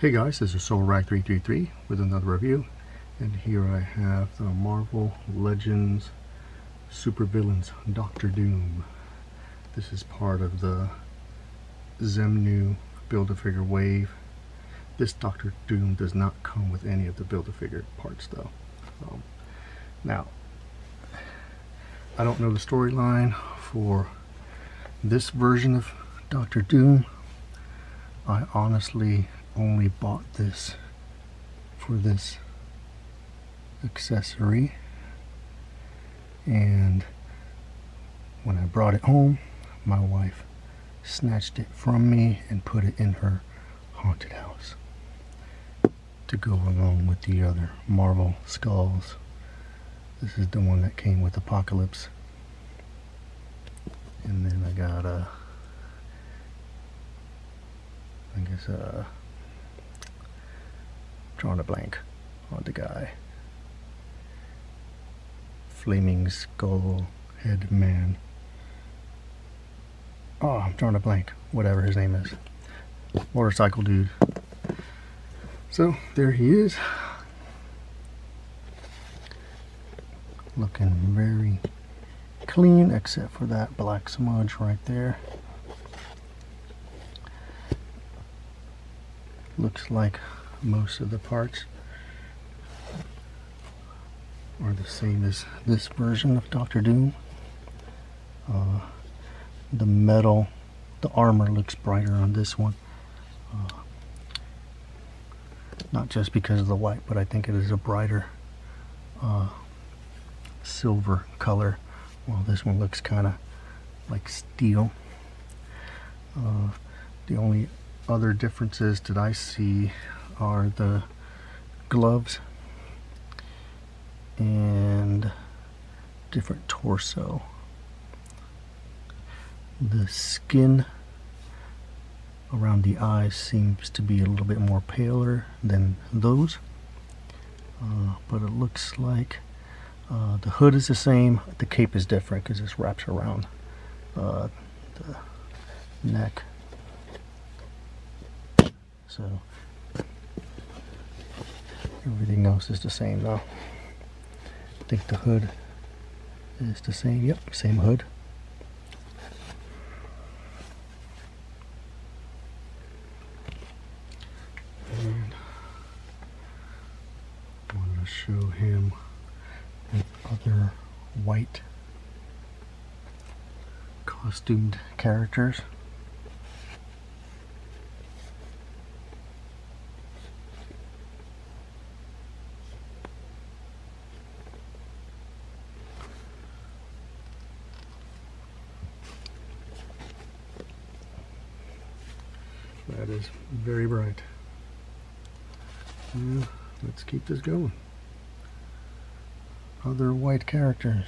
Hey guys, this is SoulRag333 with another review, and here I have the Marvel Legends Supervillains Doctor Doom. This is part of the Xemnu Build-A-Figure wave. This Doctor Doom does not come with any of the Build-A-Figure parts though. Um, now, I don't know the storyline for this version of Doctor Doom. I honestly only bought this for this accessory. And when I brought it home my wife snatched it from me and put it in her haunted house to go along with the other Marvel skulls. This is the one that came with Apocalypse. And then I got a I guess uh drawing a blank on the guy. Flaming skull head man. Oh, I'm drawing a blank. Whatever his name is. Motorcycle dude. So there he is. Looking very clean except for that black smudge right there. Looks like most of the parts are the same as this version of Doctor Doom. Uh, the metal, the armor looks brighter on this one. Uh, not just because of the white, but I think it is a brighter uh, silver color. While this one looks kind of like steel. Uh, the only other differences that I see are the gloves and different torso. The skin around the eyes seems to be a little bit more paler than those. Uh, but it looks like uh, the hood is the same, the cape is different because this wraps around uh, the neck. So Everything else is the same though. I think the hood is the same. Yep, same hood. And I want to show him with other white costumed characters. That is very bright. Let's keep this going. Other white characters.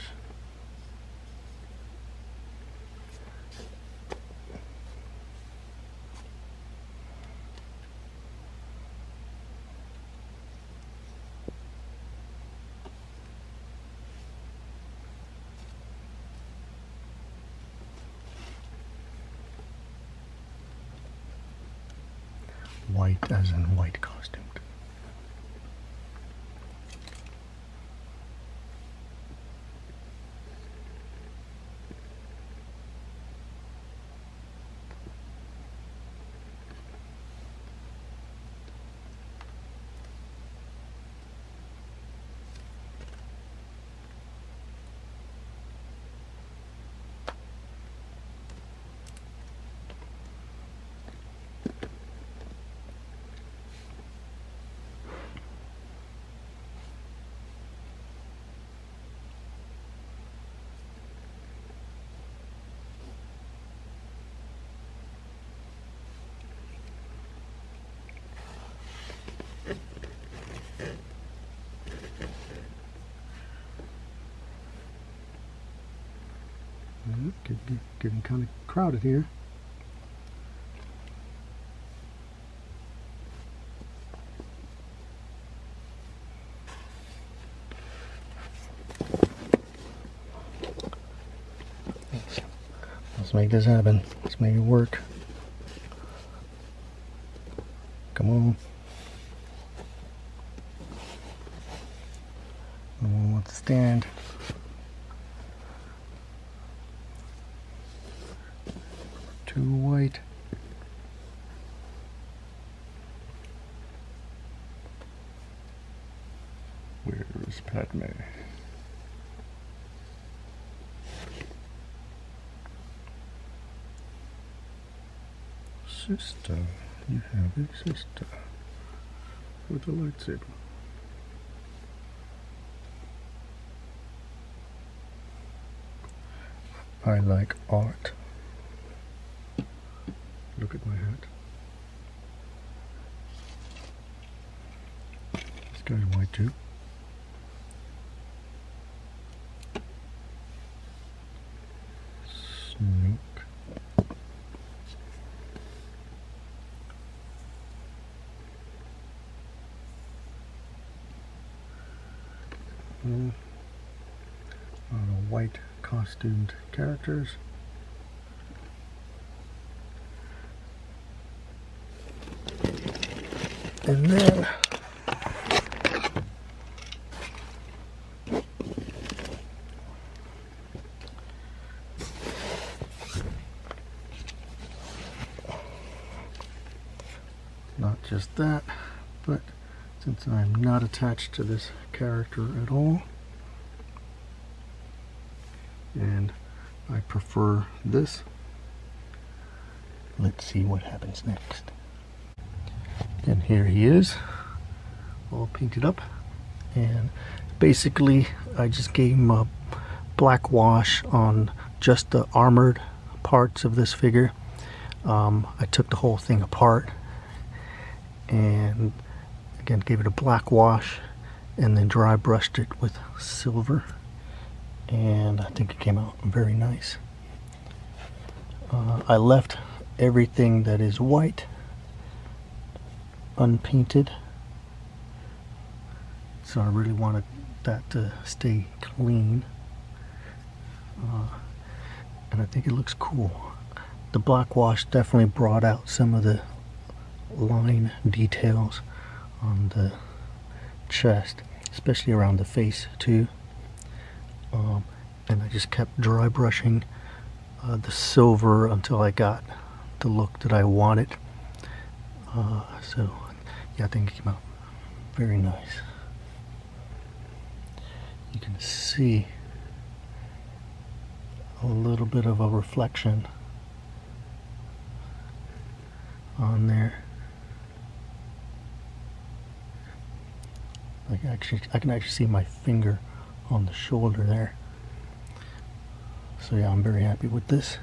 White as in white costumed. Getting, kind of crowded here. Let's, let's make this happen. Let's make it work. Come on. Stand. Two white. Where is Padme? Sister, you have a sister with a lightsaber. I like art. Look at my hat. This guy's white too. Snoke. Uh, white costumed characters. And then not just that, but since I'm not attached to this character at all, and I prefer this. Let's see what happens next. And here he is, all painted up. And basically, I just gave him a black wash on just the armored parts of this figure. Um, I took the whole thing apart and again gave it a black wash and then dry brushed it with silver and I think it came out very nice. Uh, I left everything that is white unpainted so I really wanted that to stay clean uh, and I think it looks cool. The black wash definitely brought out some of the line details on the chest especially around the face too um, and I just kept dry brushing uh, the silver until I got the look that I wanted. Uh, so yeah I think it came out very nice. You can see a little bit of a reflection on there. Actually I can actually see my finger on the shoulder there. So yeah, I'm very happy with this.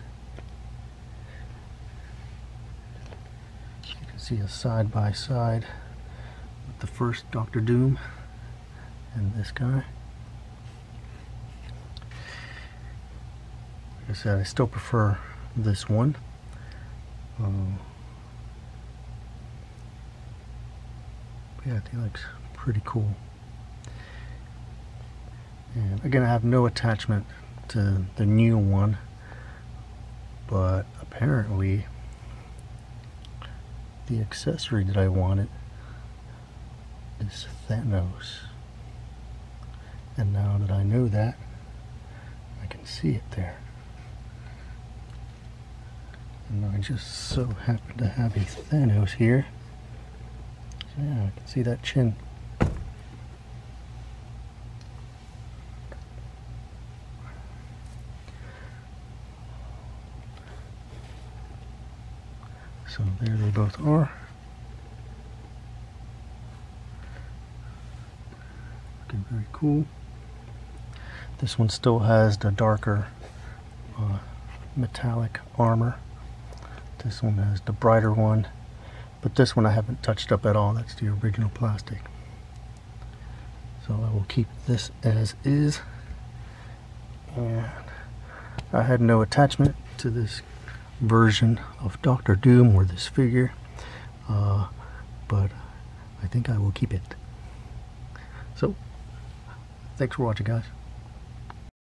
You can see a side by side with the first Doctor Doom and this guy. Like I said, I still prefer this one. Um, yeah, it looks pretty cool. And again, I have no attachment to the new one, but apparently the accessory that I wanted is Thanos. And now that I know that, I can see it there. And I just so happen to have a Thanos here. So yeah, I can see that chin. So there they both are. Looking very cool. This one still has the darker uh, metallic armor. This one has the brighter one. But this one I haven't touched up at all. That's the original plastic. So I will keep this as is. And I had no attachment to this version of Doctor Doom or this figure, uh, but I think I will keep it. So, thanks for watching guys.